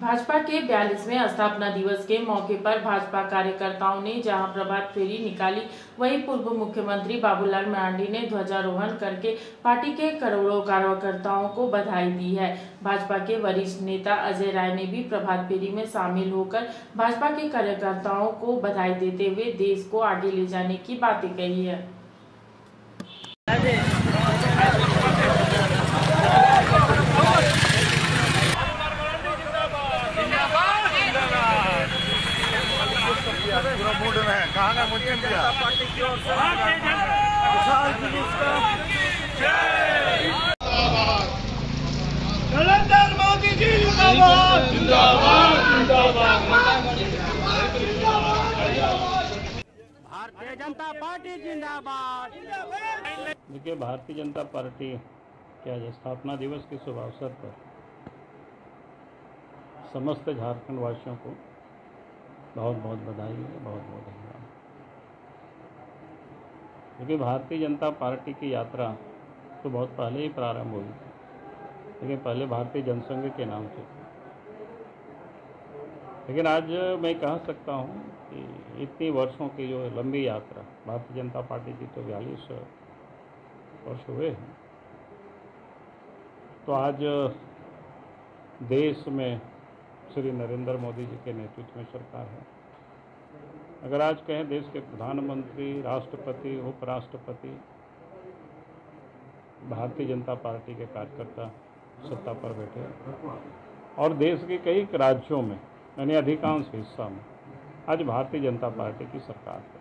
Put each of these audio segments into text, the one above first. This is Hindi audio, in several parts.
भाजपा के बयालीसवें स्थापना दिवस के मौके पर भाजपा कार्यकर्ताओं ने जहाँ प्रभात फेरी निकाली, वहीं पूर्व मुख्यमंत्री बाबूलाल मरांडी ने ध्वजारोहण करके पार्टी के करोड़ों कार्यकर्ताओं को बधाई दी है। भाजपा के वरिष्ठ नेता अजय राय ने भी प्रभात फेरी में शामिल होकर भाजपा के कार्यकर्ताओं को बधाई देते हुए देश को आगे ले जाने की बातें कही है। है का मुझे दिया नरेंद्र मोदी जी जिंदाबाद। भारतीय जनता पार्टी जिंदाबाद। देखिए भारतीय जनता पार्टी के आज स्थापना दिवस के शुभ अवसर पर समस्त झारखंड वासियों को बहुत बहुत बधाई, बहुत बहुत धन्यवाद। देखिए, भारतीय जनता पार्टी की यात्रा तो बहुत पहले ही प्रारंभ हुई थी, लेकिन पहले भारतीय जनसंघ के नाम से। लेकिन आज मैं कह सकता हूँ कि इतनी वर्षों की जो लंबी यात्रा, भारतीय जनता पार्टी की तो बयालीस वर्ष हुए हैं। तो आज देश में श्री नरेंद्र मोदी जी के नेतृत्व में सरकार है। अगर आज कहें देश के प्रधानमंत्री, राष्ट्रपति, उपराष्ट्रपति, भारतीय जनता पार्टी के कार्यकर्ता सत्ता पर बैठे और देश के कई राज्यों में, यानी अधिकांश हिस्सा में, आज भारतीय जनता पार्टी की सरकार है।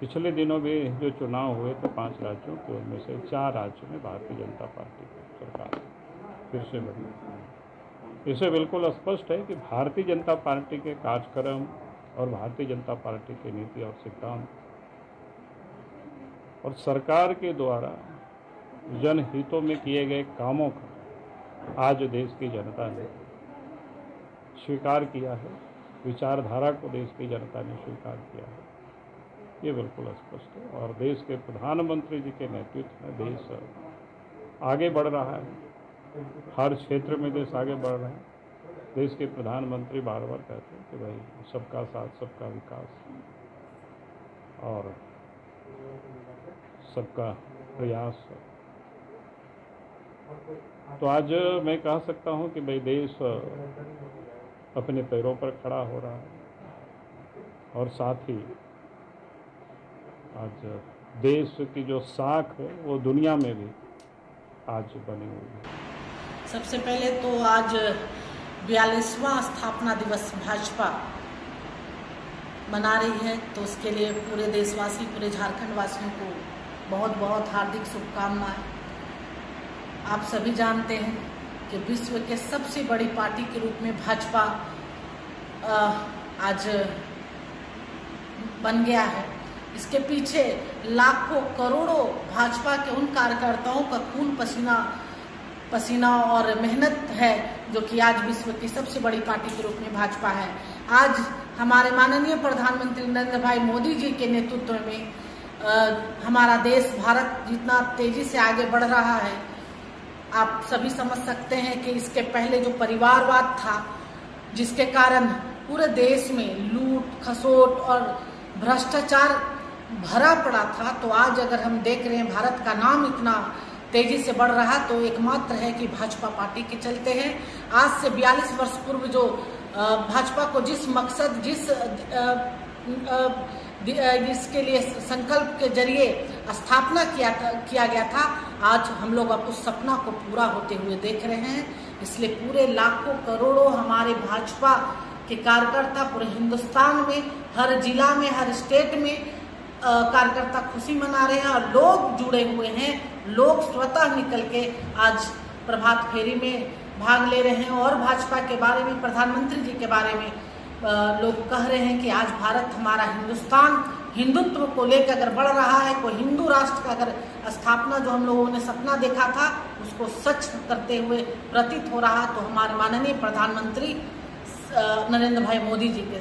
पिछले दिनों भी जो चुनाव हुए थे पाँच राज्यों के उनमें से चार राज्यों में भारतीय जनता पार्टी की सरकार फिर से बनी इससे बिल्कुल स्पष्ट है कि भारतीय जनता पार्टी के कार्यक्रम और भारतीय जनता पार्टी के नीति और सिद्धांत और सरकार के द्वारा जनहितों में किए गए कामों का आज देश की जनता ने स्वीकार किया है, विचारधारा को देश की जनता ने स्वीकार किया है। ये बिल्कुल स्पष्ट है और देश के प्रधानमंत्री जी के नेतृत्व में देश आगे बढ़ रहा है। हर क्षेत्र में देश आगे बढ़ रहा है। देश के प्रधानमंत्री बार बार कहते हैं कि भाई, सबका साथ, सबका विकास। और सबका प्रयास तो आज मैं कह सकता हूँ कि भाई, देश अपने पैरों पर खड़ा हो रहा है। और साथ ही आज देश की जो साख है, वो दुनिया में भी आज बनी हुई है। सबसे पहले तो आज बयालीसवां स्थापना दिवस भाजपा मना रही है तो उसके लिए पूरे देशवासी, पूरे झारखंड वासियों को बहुत बहुत हार्दिक शुभकामनाएँ। आप सभी जानते हैं कि विश्व के सबसे बड़ी पार्टी के रूप में भाजपा आज बन गया है। इसके पीछे लाखों करोड़ों भाजपा के उन कार्यकर्ताओं का खून पसीना पसीना और मेहनत है जो कि आज विश्व की सबसे बड़ी पार्टी के रूप में भाजपा है। आज हमारे माननीय प्रधानमंत्री नरेंद्र भाई मोदी जी के नेतृत्व में अ, हमारा देश भारत जितना तेज़ी से आगे बढ़ रहा है। आप सभी समझ सकते हैं कि इसके पहले जो परिवारवाद था जिसके कारण पूरे देश में लूट खसोट और भ्रष्टाचार भरा पड़ा था तो आज अगर हम देख रहे हैं भारत का नाम इतना तेज़ी से बढ़ रहा तो एकमात्र है कि भाजपा पार्टी के चलते हैं। आज से 42 वर्ष पूर्व जो भाजपा को जिस मकसद, जिस जिसके लिए संकल्प के ज़रिए स्थापना किया किया गया था, आज हम लोग अब उस सपना को पूरा होते हुए देख रहे हैं। इसलिए पूरे लाखों करोड़ों हमारे भाजपा के कार्यकर्ता पूरे हिंदुस्तान में, हर जिला में, हर स्टेट में कार्यकर्ता खुशी मना रहे हैं और लोग जुड़े हुए हैं। लोग स्वतः निकल के आज प्रभात फेरी में भाग ले रहे हैं और भाजपा के बारे में, प्रधानमंत्री जी के बारे में लोग कह रहे हैं कि आज भारत हमारा हिंदुस्तान हिंदुत्व को लेकर अगर बढ़ रहा है, कोई हिंदू राष्ट्र का अगर स्थापना जो हम लोगों ने सपना देखा था, उसको सच करते हुए प्रतीत हो रहा तो हमारे माननीय प्रधानमंत्री नरेंद्र भाई मोदी जी के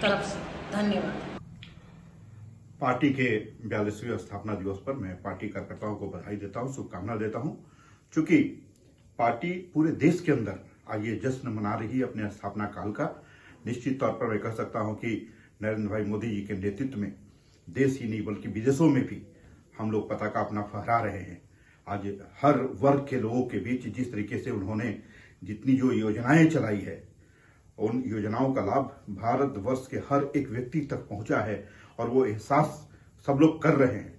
तरफ़ से धन्यवाद। पार्टी के बयालीसवें स्थापना दिवस पर मैं पार्टी कार्यकर्ताओं को बधाई देता हूँ शुभकामना देता हूँ। चूँकि पार्टी पूरे देश के अंदर आज ये जश्न मना रही है अपने स्थापना काल का, निश्चित तौर पर मैं कह सकता हूँ कि नरेंद्र भाई मोदी जी के नेतृत्व में, देश ही नहीं बल्कि विदेशों में भी हम लोग पताका अपना फहरा रहे हैं। आज हर वर्ग के लोगों के बीच जिस तरीके से उन्होंने जितनी जो योजनाएँ चलाई है, उन योजनाओं का लाभ भारत वर्ष के हर एक व्यक्ति तक पहुँचा है। और वो एहसास सब लोग कर रहे हैं।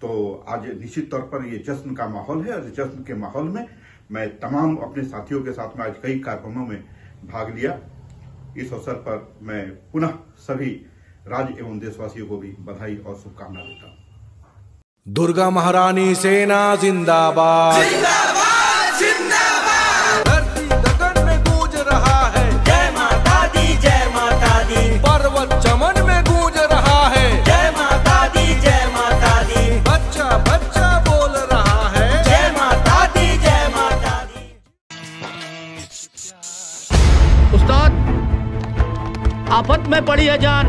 तो आज निश्चित तौर पर ये जश्न का माहौल है और जश्न के माहौल में मैं तमाम अपने साथियों के साथ में आज कई कार्यक्रमों में भाग लिया। इस अवसर पर मैं पुनः सभी राज्य एवं देशवासियों को भी बधाई और शुभकामना देता हूँ। दुर्गा महारानी सेना जिंदाबाद। में पड़ी है जान।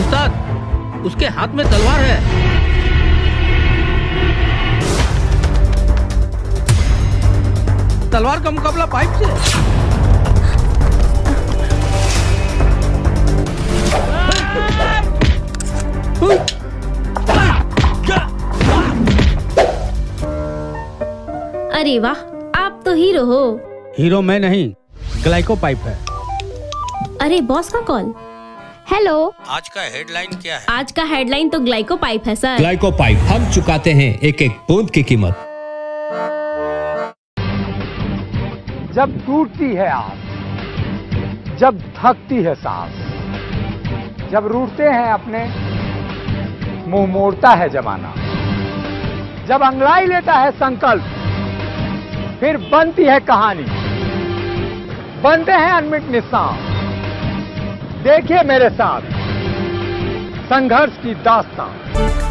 उस्ताद उसके हाथ में तलवार है। तलवार का मुकाबला पाइप से। अरे वाह आप तो हीरो हो। हीरो मैं नहीं ग्लाइको पाइप है। अरे बॉस का कॉल हेलो आज का हेडलाइन क्या है? आज का हेडलाइन तो ग्लाइको पाइप है सर ग्लाइको पाइप हम चुकाते हैं एक एक बूंद की कीमत। जब टूटती है आस जब थकती है सांस जब रूठते हैं अपने मुँह मोड़ता है जमाना। जब अंगड़ाई लेता है संकल्प फिर बनती है कहानी। बनते हैं अनमिट निशान। देखिए मेरे साथ संघर्ष की दास्तान।